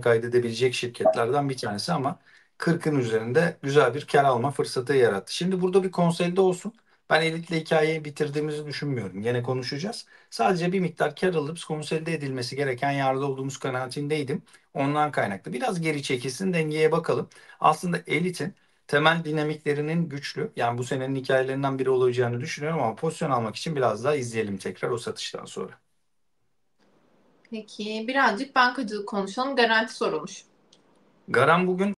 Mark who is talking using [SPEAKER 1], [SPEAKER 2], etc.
[SPEAKER 1] kaydedebilecek şirketlerden bir tanesi ama 40'ın üzerinde güzel bir kar alma fırsatı yarattı. Şimdi burada bir konsolide olsun. Ben elitle hikayeyi bitirdiğimizi düşünmüyorum. Yine konuşacağız. Sadece bir miktar kar alıp konsolide edilmesi gereken yerde olduğumuz kanaatindeydim. Ondan kaynaklı. Biraz geri çekilsin dengeye bakalım. Aslında elitin temel dinamiklerinin güçlü. Yani bu senenin hikayelerinden biri olacağını düşünüyorum ama pozisyon almak için biraz daha izleyelim tekrar o satıştan sonra.
[SPEAKER 2] Peki birazcık bankacılık konuşalım. Garanti sorulmuş.
[SPEAKER 1] Garan bugün